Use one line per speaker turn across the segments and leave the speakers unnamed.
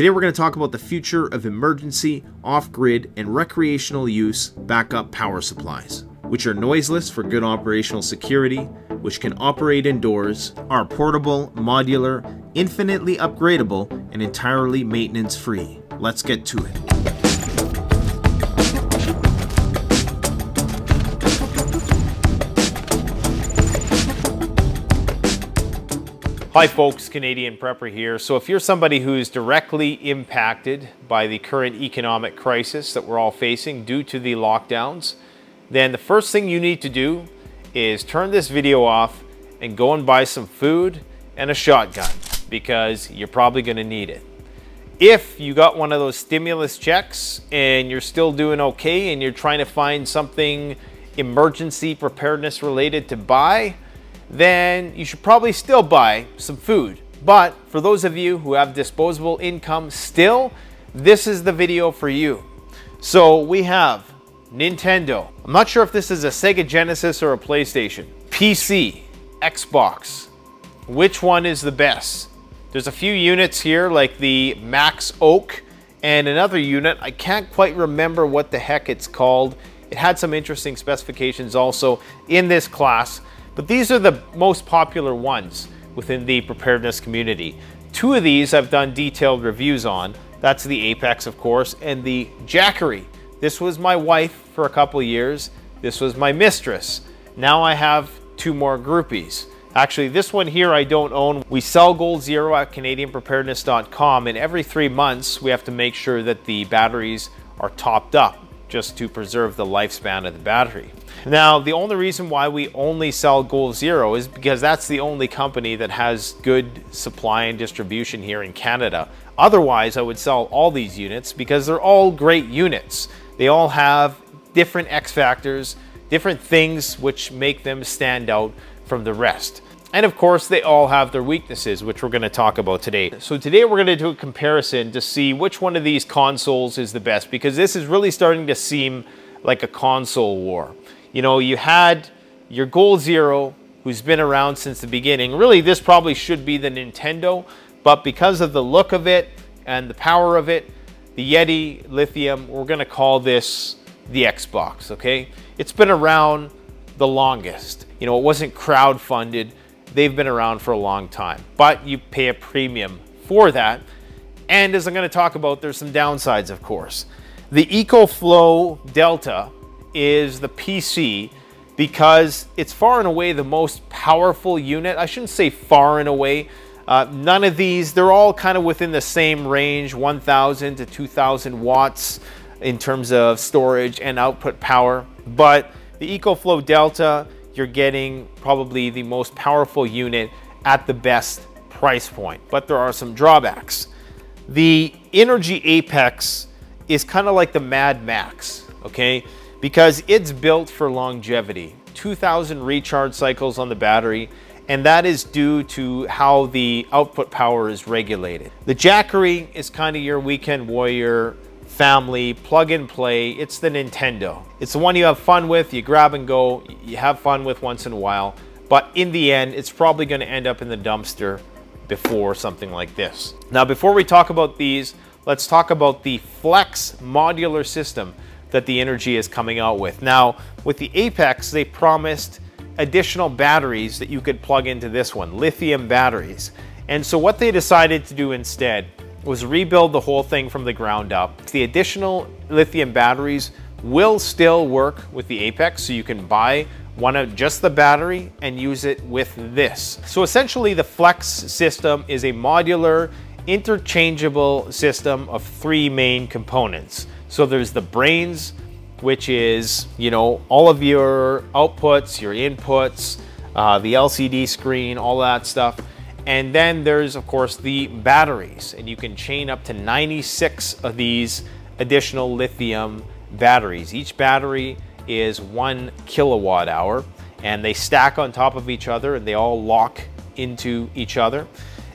Today we're going to talk about the future of emergency, off-grid, and recreational use backup power supplies, which are noiseless for good operational security, which can operate indoors, are portable, modular, infinitely upgradable, and entirely maintenance-free. Let's get to it. Hi folks, Canadian Prepper here. So if you're somebody who's directly impacted by the current economic crisis that we're all facing due to the lockdowns, then the first thing you need to do is turn this video off and go and buy some food and a shotgun because you're probably gonna need it. If you got one of those stimulus checks and you're still doing okay and you're trying to find something emergency preparedness related to buy, then you should probably still buy some food. But for those of you who have disposable income still, this is the video for you. So we have Nintendo. I'm not sure if this is a Sega Genesis or a PlayStation. PC, Xbox. Which one is the best? There's a few units here like the Max Oak and another unit. I can't quite remember what the heck it's called. It had some interesting specifications also in this class. But these are the most popular ones within the preparedness community. Two of these I've done detailed reviews on. That's the Apex, of course, and the Jackery. This was my wife for a couple years. This was my mistress. Now I have two more groupies. Actually, this one here I don't own. We sell Goal Zero at CanadianPreparedness.com, and every three months we have to make sure that the batteries are topped up just to preserve the lifespan of the battery. Now, the only reason why we only sell Goal Zero is because that's the only company that has good supply and distribution here in Canada. Otherwise, I would sell all these units because they're all great units. They all have different X factors, different things which make them stand out from the rest. And of course, they all have their weaknesses, which we're going to talk about today. So today we're going to do a comparison to see which one of these consoles is the best, because this is really starting to seem like a console war. You know, you had your Goal Zero, who's been around since the beginning. Really, this probably should be the Nintendo, but because of the look of it and the power of it, the Yeti Lithium, we're going to call this the Xbox, okay? It's been around the longest. You know, it wasn't crowd-funded. They've been around for a long time, but you pay a premium for that. And as I'm going to talk about, there's some downsides, of course. The EcoFlow Delta is the PC because it's far and away the most powerful unit. I shouldn't say far and away. Uh, none of these, they're all kind of within the same range, 1,000 to 2,000 watts in terms of storage and output power. But the EcoFlow Delta, you're getting probably the most powerful unit at the best price point. But there are some drawbacks. The Inergy Apex is kind of like the Mad Max, okay? because it's built for longevity. 2,000 recharge cycles on the battery, and that is due to how the output power is regulated. The Jackery is kind of your weekend warrior family plug and play. It's the Nintendo. It's the one you have fun with, you grab and go, you have fun with once in a while, but in the end, it's probably going to end up in the dumpster before something like this. Now, before we talk about these, let's talk about the Flex modular system that the Inergy is coming out with. Now, with the Apex, they promised additional batteries that you could plug into this one, lithium batteries. And so what they decided to do instead was rebuild the whole thing from the ground up. The additional lithium batteries will still work with the Apex, so you can buy one of just the battery and use it with this. So essentially the Flex system is a modular, interchangeable system of three main components. So there's the brains, which is, you know, all of your outputs, your inputs, uh, the LCD screen, all that stuff. And then there's, of course, the batteries. And you can chain up to 96 of these additional lithium batteries. Each battery is one kilowatt hour and they stack on top of each other and they all lock into each other.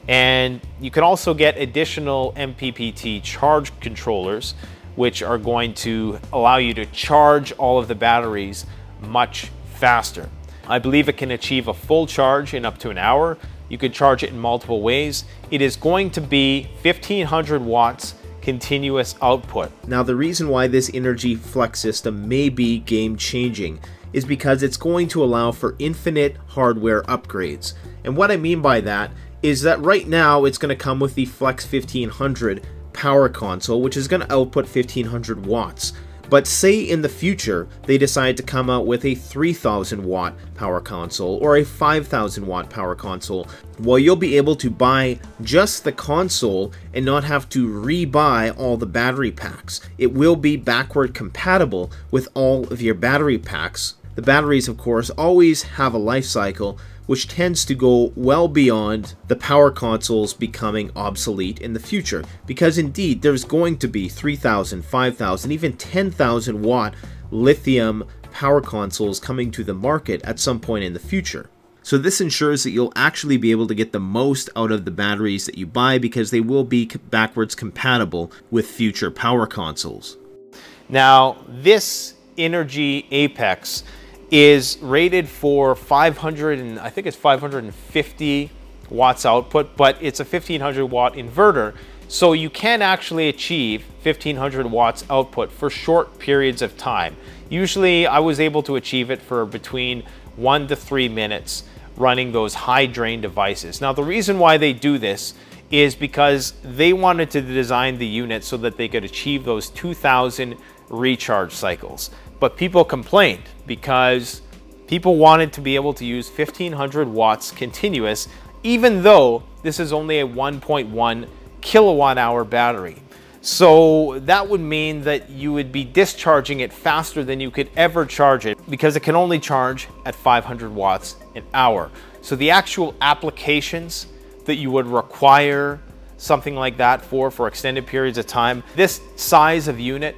And you can also get additional MPPT charge controllers which are going to allow you to charge all of the batteries much faster. I believe it can achieve a full charge in up to an hour, You could charge it in multiple ways. It is going to be 1500 watts continuous output.
Now the reason why this Inergy flex system may be game changing is because it's going to allow for infinite hardware upgrades. And what I mean by that is that right now it's going to come with the Flex 1500 power console, which is going to output 1500 watts. But say in the future they decide to come out with a 3000 watt power console or a 5000 watt power console, well you'll be able to buy just the console and not have to re-buy all the battery packs. It will be backward compatible with all of your battery packs. The batteries of course always have a life cycle which tends to go well beyond the power consoles becoming obsolete in the future. Because indeed, there's going to be 3,000, 5,000, even 10,000 watt lithium power consoles coming to the market at some point in the future. So this ensures that you'll actually be able to get the most out of the batteries that you buy because they will be backwards compatible with future power consoles.
Now, this Inergy Apex is rated for 500 and I think it's 550 watts output, but it's a 1500 watt inverter. So you can actually achieve 1500 watts output for short periods of time. Usually I was able to achieve it for between one to three minutes running those high drain devices. Now the reason why they do this is because they wanted to design the unit so that they could achieve those 2000 recharge cycles. But people complained because people wanted to be able to use 1500 watts continuous, even though this is only a 1.1 kilowatt hour battery. So that would mean that you would be discharging it faster than you could ever charge it because it can only charge at 500 watts an hour. So the actual applications that you would require something like that for for extended periods of time, this size of unit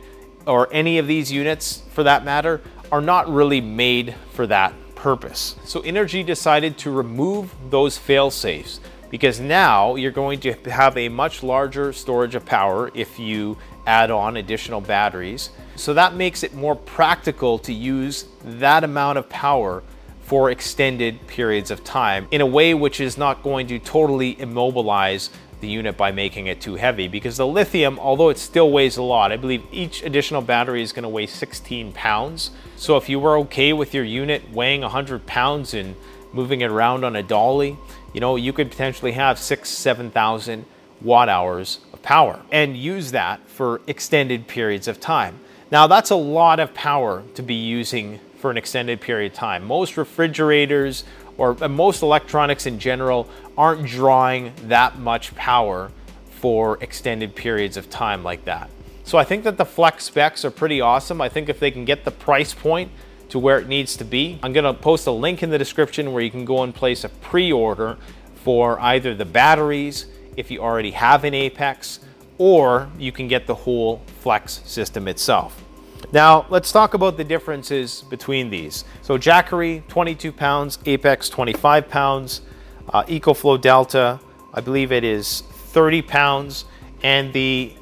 or any of these units for that matter, are not really made for that purpose. So Inergy decided to remove those fail safes because now you're going to have a much larger storage of power if you add on additional batteries. So that makes it more practical to use that amount of power for extended periods of time in a way which is not going to totally immobilize the unit by making it too heavy because the lithium, although it still weighs a lot, I believe each additional battery is going to weigh 16 pounds. So if you were okay with your unit weighing 100 pounds and moving it around on a dolly, you know, you could potentially have six, 7,000 watt hours of power and use that for extended periods of time. Now that's a lot of power to be using for an extended period of time. Most refrigerators or most electronics in general aren't drawing that much power for extended periods of time like that. So I think that the flex specs are pretty awesome. I think if they can get the price point to where it needs to be, I'm gonna post a link in the description where you can go and place a pre-order for either the batteries, if you already have an Apex, or you can get the whole flex system itself. Now, let's talk about the differences between these. So Jackery, 22 pounds, Apex, 25 pounds, uh, EcoFlow Delta, I believe it is 30 pounds, and the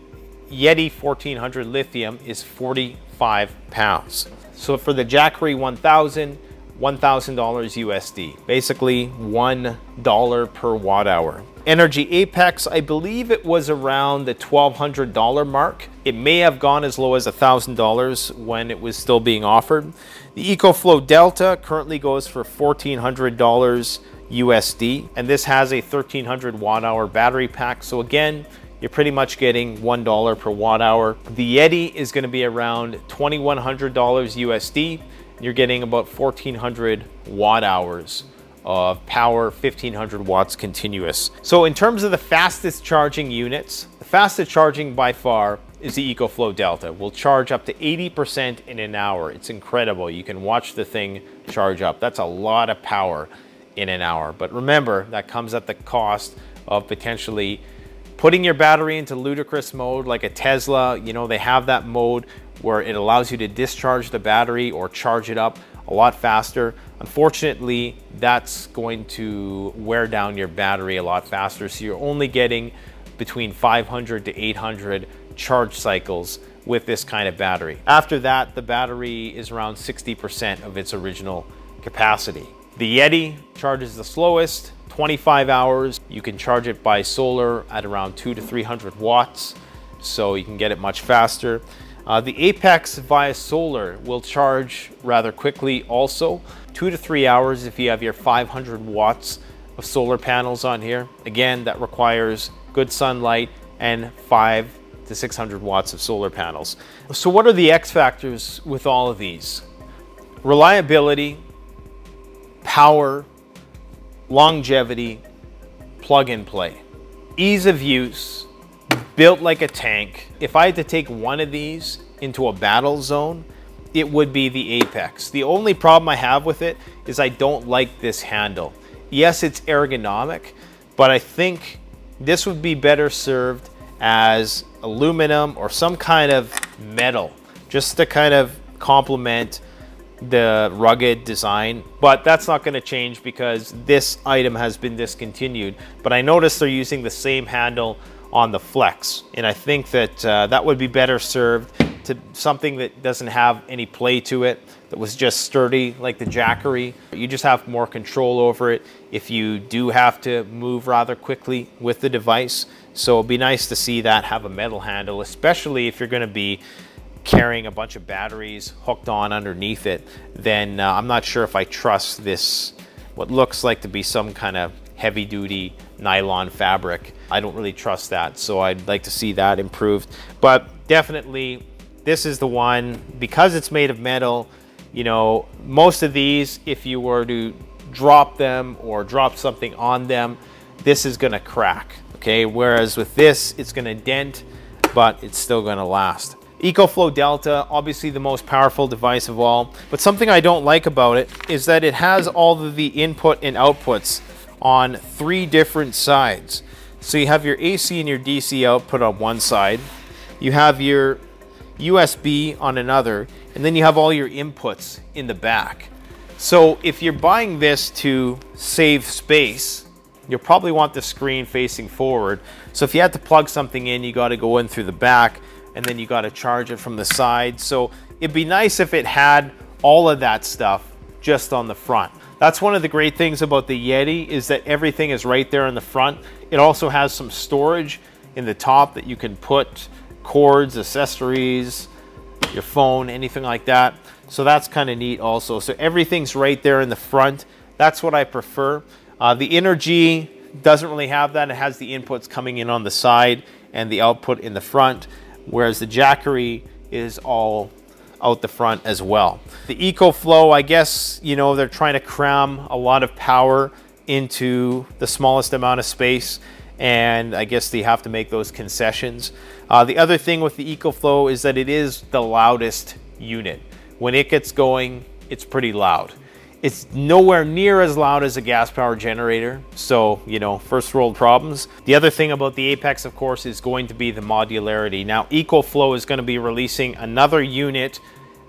Yeti 1400 Lithium is 45 pounds. So for the Jackery 1000, $1,000 USD, basically $1 per watt hour. Inergy Apex, I believe it was around the $1,200 mark. It may have gone as low as $1,000 when it was still being offered. The EcoFlow Delta currently goes for $1,400 USD, and this has a 1300 watt hour battery pack. So again, you're pretty much getting $1 per watt hour. The Yeti is gonna be around $2,100 USD. You're getting about 1400 watt hours of power, 1500 watts continuous. So in terms of the fastest charging units, the fastest charging by far is the EcoFlow Delta. Will charge up to 80% in an hour. It's incredible. You can watch the thing charge up. That's a lot of power in an hour. But remember, that comes at the cost of potentially putting your battery into ludicrous mode like a Tesla. You know, they have that mode where it allows you to discharge the battery or charge it up a lot faster. Unfortunately, that's going to wear down your battery a lot faster. So you're only getting between 500 to 800 charge cycles with this kind of battery. After that, the battery is around 60% of its original capacity. The Yeti charges the slowest, 25 hours. You can charge it by solar at around two to 300 watts, so you can get it much faster. Uh, the Apex via solar will charge rather quickly also, two to three hours if you have your 500 watts of solar panels on here. Again, that requires good sunlight and five to 600 watts of solar panels. So what are the X factors with all of these? Reliability, power, longevity, plug and play. Ease of use, built like a tank. If I had to take one of these into a battle zone, it would be the Apex. The only problem I have with it is I don't like this handle. Yes, it's ergonomic, but I think this would be better served as aluminum or some kind of metal, just to kind of complement the rugged design, but that's not going to change because this item has been discontinued. But I noticed they're using the same handle on the Flex, and I think that uh, that would be better served to something that doesn't have any play to it, that was just sturdy like the Jackery. You just have more control over it if you do have to move rather quickly with the device. So it'd be nice to see that have a metal handle, especially if you're going to be carrying a bunch of batteries hooked on underneath it, then uh, I'm not sure if I trust this, what looks like to be some kind of heavy duty nylon fabric. I don't really trust that, so I'd like to see that improved. But definitely, this is the one, because it's made of metal, you know, most of these, if you were to drop them or drop something on them, this is gonna crack, okay? Whereas with this, it's gonna dent, but it's still gonna last. EcoFlow Delta, obviously the most powerful device of all, but something I don't like about it is that it has all of the input and outputs on three different sides. So you have your AC and your DC output on one side, you have your USB on another, and then you have all your inputs in the back. So if you're buying this to save space, you'll probably want the screen facing forward. So if you had to plug something in, you got to go in through the back and then you got to charge it from the side. So it'd be nice if it had all of that stuff just on the front. That's one of the great things about the Yeti is that everything is right there in the front. It also has some storage in the top that you can put cords, accessories, your phone, anything like that. So that's kind of neat also. So everything's right there in the front. That's what I prefer. Uh, the Inergy doesn't really have that. It has the inputs coming in on the side and the output in the front whereas the Jackery is all out the front as well. The EcoFlow, I guess, you know, they're trying to cram a lot of power into the smallest amount of space and I guess they have to make those concessions. Uh, the other thing with the EcoFlow is that it is the loudest unit. When it gets going, it's pretty loud. It's nowhere near as loud as a gas power generator. So, you know, first world problems. The other thing about the Apex, of course, is going to be the modularity. Now, EcoFlow is going to be releasing another unit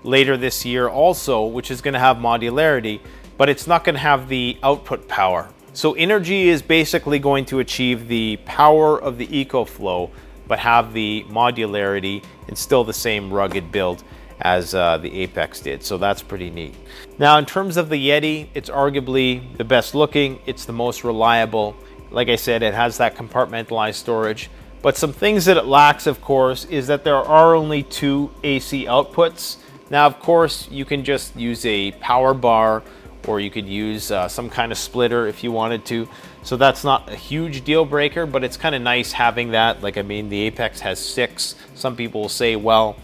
later this year also, which is going to have modularity, but it's not going to have the output power. So Inergy is basically going to achieve the power of the EcoFlow, but have the modularity and still the same rugged build as uh, the Apex did. So that's pretty neat. Now, in terms of the Yeti, it's arguably the best looking. It's the most reliable. Like I said, it has that compartmentalized storage. But some things that it lacks, of course, is that there are only two AC outputs. Now, of course, you can just use a power bar or you could use uh, some kind of splitter if you wanted to. So that's not a huge deal breaker, but it's kind of nice having that. Like, I mean, the Apex has six. Some people will say, well,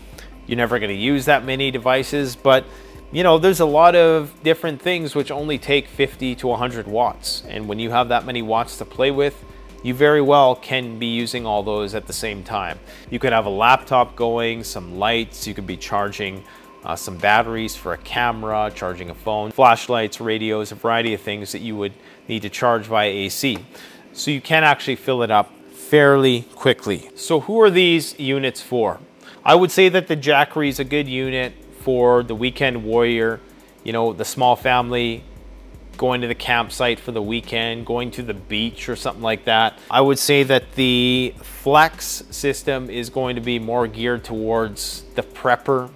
you're never going to use that many devices, but you know, there's a lot of different things which only take 50 to 100 watts. And when you have that many watts to play with, you very well can be using all those at the same time. You could have a laptop going, some lights, you could be charging uh, some batteries for a camera, charging a phone, flashlights, radios, a variety of things that you would need to charge via AC. So you can actually fill it up fairly quickly. So who are these units for? I would say that the Jackery is a good unit for the weekend warrior, you know, the small family going to the campsite for the weekend, going to the beach or something like that. I would say that the Flex system is going to be more geared towards the prepper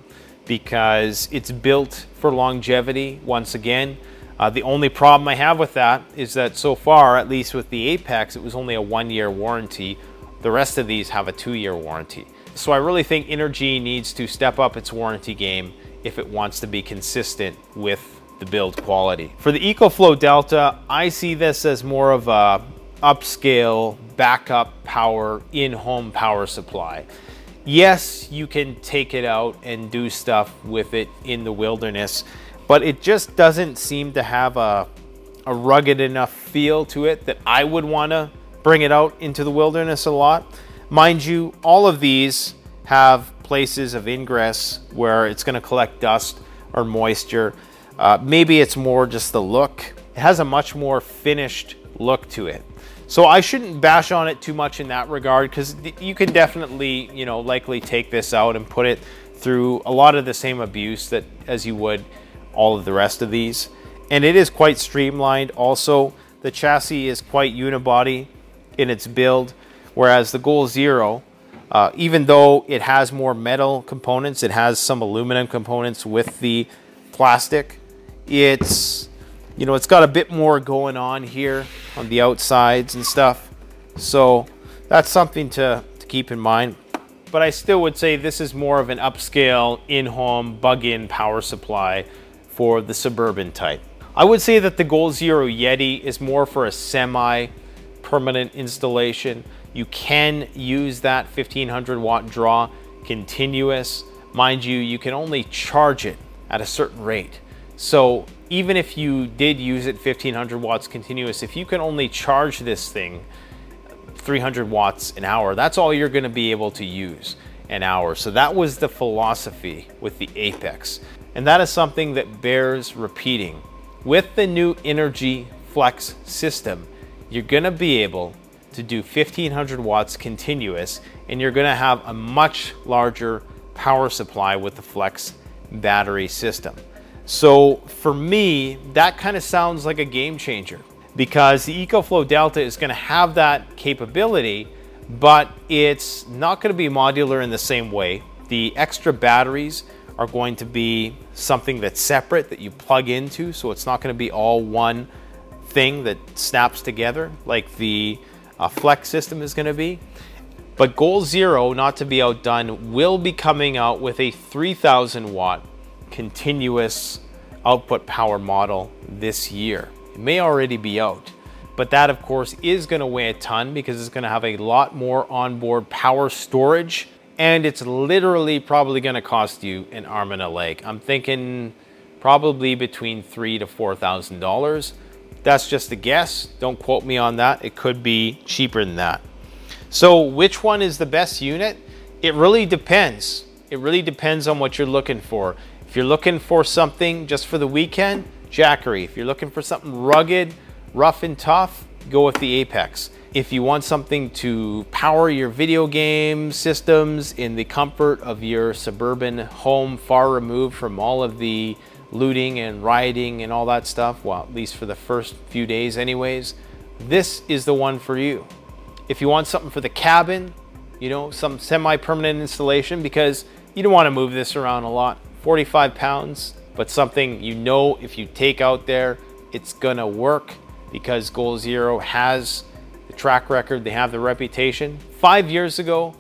because it's built for longevity once again. Uh, the only problem I have with that is that so far, at least with the Apex, it was only a one year warranty. The rest of these have a two year warranty. So I really think Inergy needs to step up its warranty game if it wants to be consistent with the build quality. For the EcoFlow Delta, I see this as more of a upscale backup power in-home power supply. Yes, you can take it out and do stuff with it in the wilderness, but it just doesn't seem to have a, a rugged enough feel to it that I would want to bring it out into the wilderness a lot. Mind you, all of these have places of ingress where it's going to collect dust or moisture. Uh, maybe it's more just the look. It has a much more finished look to it. So I shouldn't bash on it too much in that regard because you can definitely, you know, likely take this out and put it through a lot of the same abuse that as you would all of the rest of these. And it is quite streamlined also. The chassis is quite unibody in its build, whereas the Goal Zero, uh, even though it has more metal components, it has some aluminum components with the plastic. It's, you know, it's got a bit more going on here on the outsides and stuff. So that's something to, to keep in mind. But I still would say this is more of an upscale in-home bug-in power supply for the suburban type. I would say that the Goal Zero Yeti is more for a semi-permanent installation. You can use that 1500 watt draw continuous. Mind you, you can only charge it at a certain rate. So even if you did use it 1500 watts continuous, if you can only charge this thing 300 watts an hour, that's all you're gonna be able to use an hour. So that was the philosophy with the Apex. And that is something that bears repeating. With the new Inergy Flex system, you're gonna be able to do 1500 watts continuous and you're gonna have a much larger power supply with the Flex battery system. So for me, that kind of sounds like a game changer because the EcoFlow Delta is gonna have that capability, but it's not gonna be modular in the same way. The extra batteries are going to be something that's separate that you plug into. So it's not going to be all one thing that snaps together like the uh, Flex system is going to be. But Goal Zero, not to be outdone, will be coming out with a 3000 watt continuous output power model this year. It may already be out, but that of course is going to weigh a ton because it's going to have a lot more onboard power storage and it's literally probably going to cost you an arm and a leg. I'm thinking probably between three to four thousand dollars. That's just a guess. Don't quote me on that. It could be cheaper than that. So which one is the best unit? It really depends. It really depends on what you're looking for. You're looking for something just for the weekend, Jackery. If you're looking for something rugged, rough and tough, go with the Apex. If you want something to power your video game systems in the comfort of your suburban home, far removed from all of the looting and rioting and all that stuff, well, at least for the first few days anyways, this is the one for you. If you want something for the cabin, you know, some semi-permanent installation because you don't want to move this around a lot. 45 pounds, but something you know if you take out there, it's gonna work because Goal Zero has the track record, they have the reputation. Five years ago,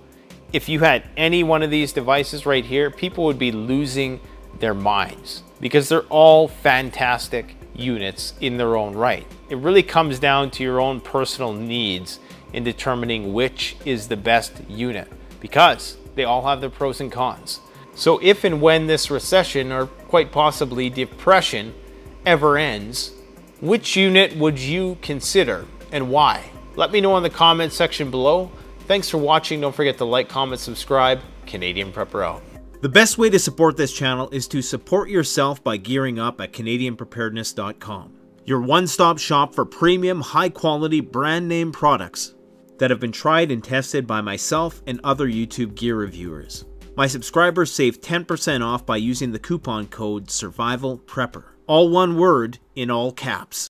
if you had any one of these devices right here, people would be losing their minds because they're all fantastic units in their own right. It really comes down to your own personal needs in determining which is the best unit because they all have their pros and cons. So if and when this recession or quite possibly depression ever ends, which unit would you consider and why? Let me know in the comments section below. Thanks for watching. Don't forget to like, comment, subscribe. Canadian Prepper out.
The best way to support this channel is to support yourself by gearing up at CanadianPreparedness.com. Your one-stop shop for premium, high-quality, brand-name products that have been tried and tested by myself and other YouTube gear reviewers. My subscribers save 10% off by using the coupon code SURVIVALPREPPER. All one word in all caps.